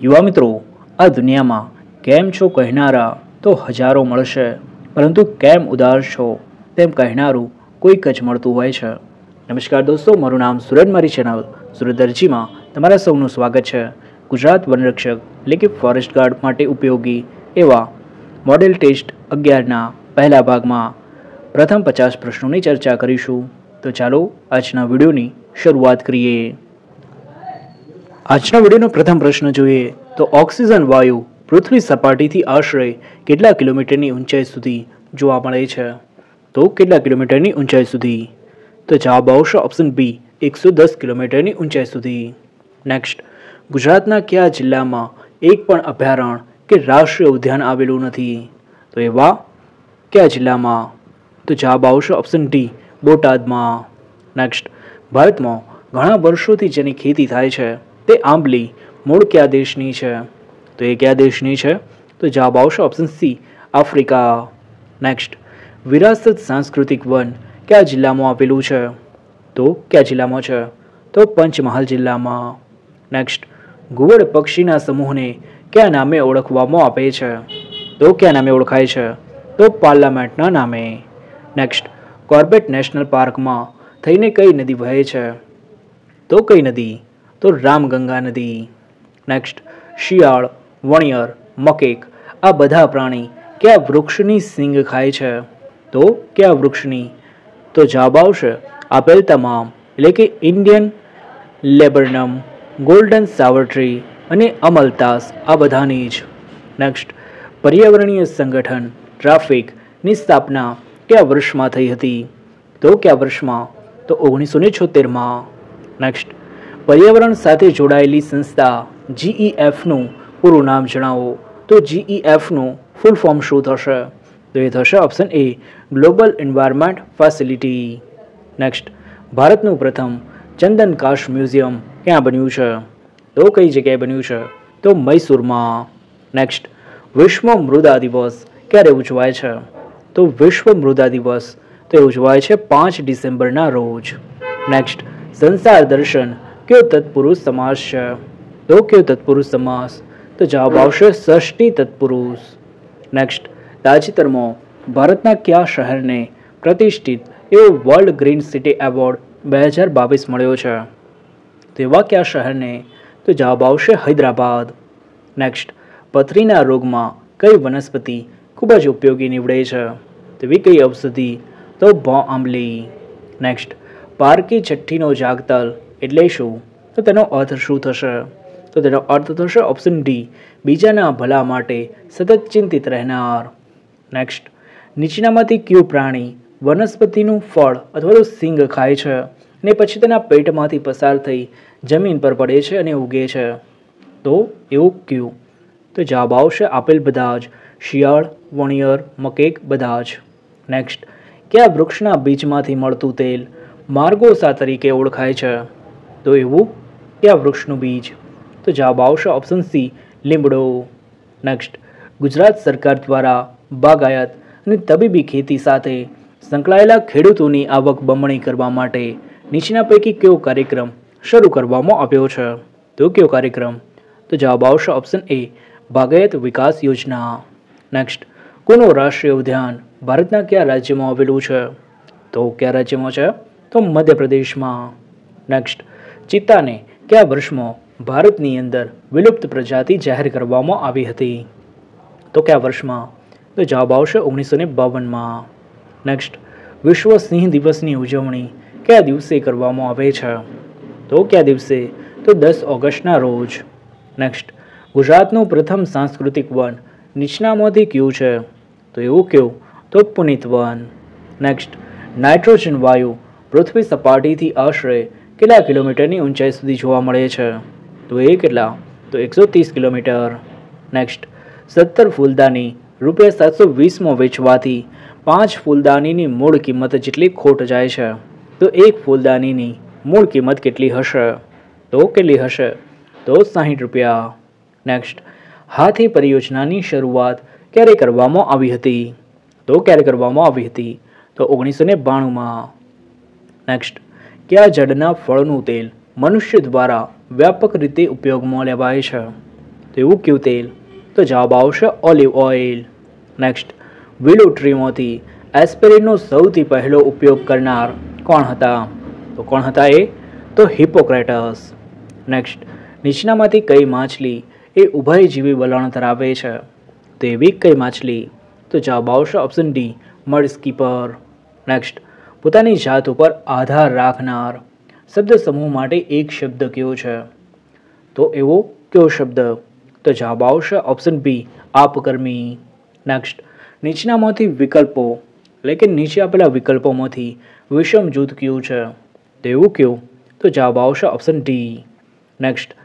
યુવા મિત્રો, આ દુનિયામાં કેમ છો કહેનારા તો હજારો મળશે, પરંતુ કેમ ઉદાર છો તેમ કહેનારું કોઈક જ મળતું હોય છે. નમસ્કાર દોસ્તો, મારું નામ સુરત મારી ચેનલ સુરત દરજીમાં તમારા સૌનું સ્વાગત છે. ગુજરાત વનરક્ષક, એટલે કે ફોરેસ્ટ ગાર્ડ માટે ઉપયોગી એવા મોડેલ ટેસ્ટ અગિયારના પહેલા ભાગમાં પ્રથમ પચાસ પ્રશ્નોની ચર્ચા કરીશું. તો ચાલો આજના વિડીયોની શરૂઆત કરીએ. આજના વિડીયોનો પ્રથમ પ્રશ્ન જોઈએ તો ઓક્સિજન, વાયુ પૃથ્વી સપાટીથી આશરે કેટલા કિલોમીટરની ઊંચાઈ સુધી જોવા મળે છે? તો કેટલા કિલોમીટરની ઊંચાઈ સુધી? તો જવાબ આવશે ઓપ્શન બી, એકસો દસ કિલોમીટરની ઊંચાઈ સુધી. નેક્સ્ટ ગુજરાતના કયા જિલ્લામાં એક પણ અભયારણ્ય કે રાષ્ટ્રીય ઉદ્યાન આવેલું નથી? તો એવા કયા જિલ્લામાં? તો જવાબ આવશે ઓપ્શન ડી, બોટાદમાં. નેક્સ્ટ ભારતમાં ઘણા વર્ષોથી જેની ખેતી થાય છે. તે આંબલી મૂળ કયા દેશની છે. તો એ કયા દેશની છે? તો જવાબ આવશે ઓપ્શન સી આફ્રિકા. નેક્સ્ટ વિરાસત સાંસ્કૃતિક વન કયા જિલ્લામાં આવેલું છે? તો કયા જિલ્લામાં છે? તો પંચમહાલ જિલ્લામાં. નેક્સ્ટ ઘુવડ પક્ષીના સમૂહને કયા નામે ઓળખવામાં આવે છે? તો કયા નામે ઓળખાય છે? તો પાર્લામેન્ટના નામે. નેક્સ્ટ કોર્બેટ નેશનલ પાર્કમાં થઈને કઈ નદી વહે છે? તો કઈ નદી? તો રામગંગા નદી. નેક્સ્ટ શિયાળ, વણિયર, મકેક, આ બધા પ્રાણી કયા વૃક્ષની સિંગ ખાય છે? તો કયા વૃક્ષની? તો જવાબ આવશે આપેલ તમામ, એટલે કે ઇન્ડિયન લેબરનમ ગોલ્ડન સાવર અને અમલતાસ, આ બધાની જ. નેક્સ્ટ પર્યાવરણીય સંગઠન ટ્રાફિકની સ્થાપના કયા વર્ષમાં થઈ હતી? તો કયા વર્ષમાં? તો ઓગણીસો ને છોતેરમાં. નેક્સ્ટ પર્યાવરણ સાથે જોડાયેલી સંસ્થા જીઈએફનું પૂરું નામ જણાવો. તો જીઈએફનું ફૂલ ફોર્મ શું થશે? તો એ થશે option A global environment facility next ભારતનું પ્રથમ ચંદનકાશ મ્યુઝિયમ ક્યાં બન્યું છે? તો કઈ જગ્યાએ બન્યું છે? તો મૈસૂરમાં. નેક્સ્ટ વિશ્વ મૃદા દિવસ ક્યારે ઉજવાય છે? તો વિશ્વ મૃદા દિવસ તે ઉજવાય છે પાંચ ડિસેમ્બરના રોજ. નેક્સ્ટ સંસાર દર્શન કયો તત્પુરુષ સમાસ છે તો કયો તત્પુરુષ સમાસ તો જવાબ આવશે ષષ્ઠી તત્પુરુષ નેક્સ્ટ તાજેતરમાં ભારતના કયા શહેરને પ્રતિષ્ઠિત એવો વર્લ્ડ ગ્રીન સિટી એવોર્ડ બે હજાર બાવીસ મળ્યો છે તેવા કયા શહેરને તો જવાબ આવશે હૈદરાબાદ નેક્સ્ટ પથરીના રોગમાં કઈ વનસ્પતિ ખૂબ જ ઉપયોગી નીવડે છે તેવી કઈ ઔષધિ તો ભો આંબલી નેક્સ્ટ પારકી છઠ્ઠીનો જાગતલ એટલે શું? તો તેનો અર્થ શું થશે? તો તેનો અર્થ થશે ઓપ્શન ડી બીજાના ભલા માટે સતત ચિંતિત રહેનાર. નેક્સ્ટ નીચેનામાંથી કયું પ્રાણી વનસ્પતિનું ફળ અથવા તો સિંગ ખાય છે ને પછી તેના પેટમાંથી પસાર થઈ જમીન પર પડે છે અને ઉગે છે. તો એવું કયું? તો જવાબ આવશે આપેલ બધા જ. શિયાળ, વણિયર, મકેક બધા જ. નેક્સ્ટ કયા વૃક્ષના બીજમાંથી મળતું તેલ માર્ગોસા તરીકે ઓળખાય છે? તો એવું કયા વૃક્ષનું બીજ? તો જવાબ આવશે ઓપ્શન સી લીમડો. નેક્સ્ટ ગુજરાત સરકાર દ્વારા બાગાયત અને તબીબી ખેતી સાથે સંકળાયેલા ખેડૂતોની આવક બમણી કરવા માટે નીચેના પૈકી કયો કાર્યક્રમ શરૂ કરવામાં આવ્યો છે? તો કયો કાર્યક્રમ? તો જવાબ આવશે ઓપ્શન એ બાગાયત વિકાસ યોજના. નેક્સ્ટ કોનો રાષ્ટ્રીય ઉદ્યાન ભારતના કયા રાજ્યમાં આવેલું છે? તો કયા રાજ્યમાં છે? તો મધ્યપ્રદેશમાં. નેક્સ્ટ ચિત્તાને કયા વર્ષમાં ભારતની અંદર વિલુપ્ત પ્રજાતિ જાહેર કરવામાં આવી હતી? તો કયા વર્ષમાં? તો જવાબ આવશે ઓગણીસો ને બાવનમાં. નેક્સ્ટ વિશ્વ સિંહ દિવસની ઉજવણી કયા દિવસે કરવામાં આવે છે? તો કયા દિવસે? તો દસ ઓગસ્ટના રોજ. નેક્સ્ટ ગુજરાતનું પ્રથમ સાંસ્કૃતિક વન નીચનામાંથી કયું છે. તો એવું કયું તો પુનિત વન. નેક્સ્ટ નાઇટ્રોજન વાયુ પૃથ્વી સપાટીથી આશરે કેટલા કિલોમીટરની ઊંચાઈ સુધી જોવા મળે છે? તો એ કેટલા? તો એકસો ત્રીસ કિલોમીટર. નેક્સ્ટ સત્તર ફૂલદાની, રૂપિયા સાતસો વીસમાં વેચવાથી પાંચ ફૂલદાનીની મૂળ કિંમત જેટલી ખોટ જાય છે. તો એક ફૂલદાનીની મૂળ કિંમત કેટલી હશે? તો કેટલી હશે? તો સાહીઠ રૂપિયા. નેક્સ્ટ હાથી પરિયોજનાની શરૂઆત ક્યારે કરવામાં આવી હતી? તો ક્યારે કરવામાં આવી હતી? તો ઓગણીસો ને બાણુંમાં. નેક્સ્ટ કયા જડના ફળનું તેલ મનુષ્ય દ્વારા વ્યાપક રીતે ઉપયોગમાં લેવાય છે. તો એવું કયું તેલ? તો જવાબ આવશે ઓલિવ ઓઇલ. નેક્સ્ટ વિલો ટ્રીમાંથી એસ્પેરિનનો સૌથી પહેલો ઉપયોગ કરનાર કોણ હતા? તો કોણ હતા એ? તો હિપોક્રેટસ નેક્સ્ટ નીચનામાંથી કઈ માછલી એ ઉભયજીવી વલણ ધરાવે છે? તો એવી કઈ માછલી? તો જવાબ આવશે option D mud skipper next પોતાની જાત ઉપર આધાર રાખનાર. શબ્દ સમૂહ માટે એક શબ્દ કયો છે? તો એવો કયો શબ્દ? તો જવાબ આવશે ઓપ્શન બી આપકર્મી. નેક્સ્ટ નીચેનામાંથી વિકલ્પો. એટલે કે નીચે આપેલા વિકલ્પોમાંથી વિષમ જૂથ કયું છે? તો એવું કયું? તો જવાબ આવશે ઓપ્શન ડી નેક્સ્ટ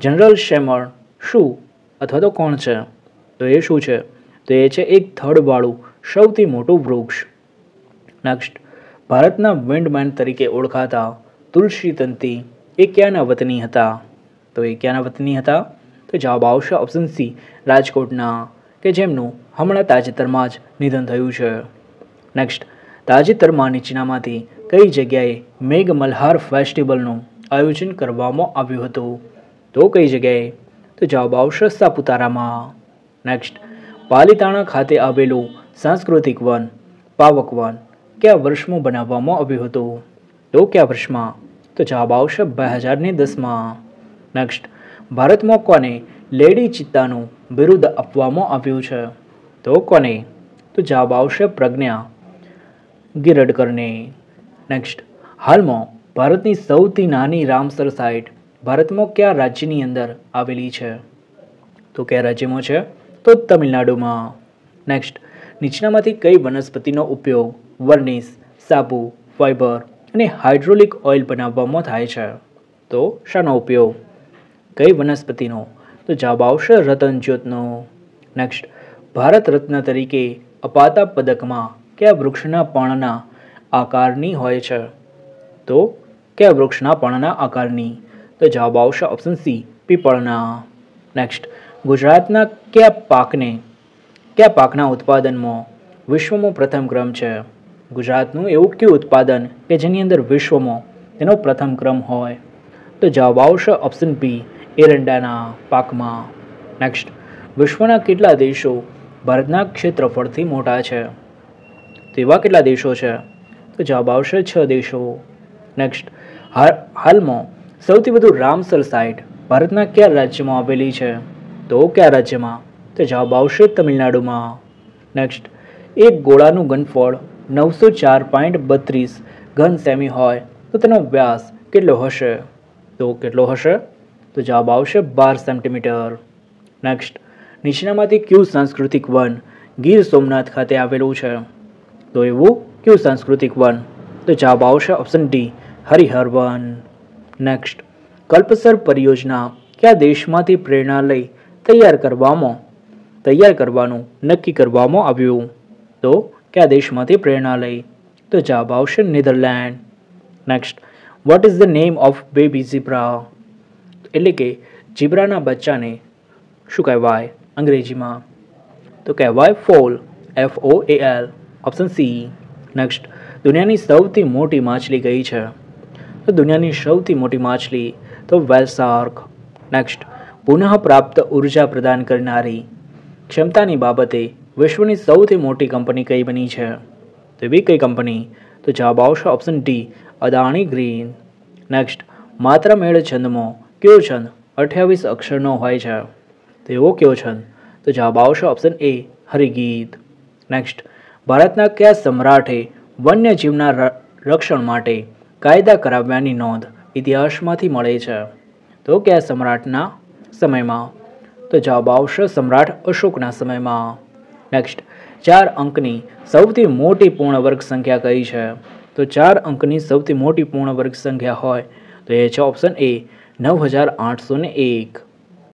જનરલ શેમર શું? અથવા તો કોણ છે? તો એ શું છે? તો એ છે એક થડવાળું, સૌથી મોટું વૃક્ષ. નેક્સ્ટ ભારતના વિન્ડમેન તરીકે ઓળખાતા તુલસી તંતી એ ક્યાંના વતની હતા? તો એ ક્યાંના વતની હતા? તો જવાબ આવશે ઓપ્શન સી રાજકોટના, કે જેમનું હમણાં તાજેતરમાં જ નિધન થયું છે. નેક્સ્ટ તાજેતરમાં નીચેનામાંથી કઈ જગ્યાએ મેઘ મલ્હાર ફેસ્ટિવલનું આયોજન કરવામાં આવ્યું હતું? તો કઈ જગ્યાએ? તો જવાબ આવશે સાપુતારામાં. નેક્સ્ટ પાલિતાણા ખાતે આવેલું સાંસ્કૃતિક વન, પાવક વન. કયા વર્ષમાં બનાવવામાં આવ્યું હતું? તો કયા વર્ષમાં? તો જવાબ આવશે બે હજારની દસમાં. નેક્સ્ટ ભારતમાં કોને લેડી ચિત્તાનું બિરુદ આપવામાં આવ્યું છે? તો કોને? તો જવાબ આવશે પ્રજ્ઞા ગિરડકરને. નેક્સ્ટ હાલમાં ભારતની સૌથી નાની રામસર સાઇટ ભારતમાં કયા રાજ્યની અંદર આવેલી છે? તો કયા રાજ્યમાં છે? તો તમિલનાડુમાં. નેક્સ્ટ નીચેનામાંથી કઈ વનસ્પતિનો ઉપયોગ વર્નિશ, સાબુ ફાઇબર અને હાઇડ્રોલિક ઓઇલ બનાવવામાં થાય છે? તો શાનો ઉપયોગ? કઈ વનસ્પતિનો? તો જવાબ આવશે રતનજ્યોતનો નેક્સ્ટ ભારત રત્ન તરીકે અપાતા પદકમાં કયા વૃક્ષના પર્ણના આકારની હોય છે? તો કયા વૃક્ષના પર્ણના આકારની? તો જવાબ આવશે ઓપ્શન સી, પીપળના. નેક્સ્ટ ગુજરાતના કયા પાકને કયા પાકના ઉત્પાદનમાં વિશ્વમાં પ્રથમ ક્રમ છે? ગુજરાતનું એવું કયું ઉત્પાદન કે જેની અંદર વિશ્વમાં તેનો પ્રથમ ક્રમ હોય? તો જવાબ આવશે ઓપ્શન બી એરંડાના પાકમાં. નેક્સ્ટ વિશ્વના કેટલા દેશો ભારતના ક્ષેત્રફળથી મોટા છે? તેવા કેટલા દેશો છે? તો જવાબ આવશે છ દેશો. નેક્સ્ટ હાલમાં સૌથી વધુ રામસર સાઇટ ભારતના કયા રાજ્યમાં આવેલી છે? તો કયા રાજ્યમાં? તો જવાબ આવશે તમિલનાડુમાં. નેક્સ્ટ એક ગોળાનું ઘનફળ નવસો ચાર પોઈન્ટ બત્રીસ ઘન સેમી હોય તો તેનો વ્યાસ કેટલો હશે? તો કેટલો હશે? તો જવાબ આવશે બાર સેન્ટીમીટર. નેક્સ્ટ નીચેનામાંથી ક્યુ સાંસ્કૃતિક વન ગીર સોમનાથ ખાતે આવેલું છે? તો એવું ક્યુ સાંસ્કૃતિક વન? તો જવાબ આવશે ઓપ્શન ડી હરિહર વન. નેક્સ્ટ કલ્પસર પરિયોજના કયા દેશમાંથી પ્રેરણા લઈ તૈયાર કરવામાં તૈયાર કરવાનું નક્કી કરવામાં આવ્યું. તો કયા દેશમાંથી પ્રેરણા લઈ? તો જવાબ આવશે Netherland. Next what is the name of baby zebra એટલે કે ઝીબ્રાના બચ્ચાને શું કહેવાય અંગ્રેજીમાં? તો કહેવાય foal F O A L option C next દુનિયાની સૌથી મોટી માછલી કઈ છે? તો દુનિયાની સૌથી મોટી માછલી તો વેલ નેક્સ્ટ પુનઃપ્રાપ્ત ઊર્જા પ્રદાન કરનારી ક્ષમતાની બાબતે વિશ્વની સૌથી મોટી કંપની કઈ બની છે? તો એવી કઈ કંપની? તો જવાબ આવશે option D Adani green next માત્ર મેળ છંદમાં કયો છંદ અઠ્યાવીસ અક્ષરનો હોય છે? તો એવો કયો છંદ? તો જવાબ આવશે ઓપ્શન એ હરિગીત. નેક્સ્ટ ભારતના કયા સમ્રાટે વન્યજીવના રક્ષણ માટે કાયદા કરાવ્યાની નોંધ ઇતિહાસમાંથી મળે છે? તો કયા સમ્રાટના સમયમાં? તો જવાબ આવશે સમ્રાટ અશોકના સમયમાં. નેક્સ્ટ ચાર અંકની સૌથી મોટી પૂર્ણ વર્ગ સંખ્યા કઈ છે? તો ચાર અંકની સૌથી મોટી પૂર્ણ વર્ગ સંખ્યા હોય તો એ છે ઓપ્શન એ નવ હજાર આઠસો ને એક.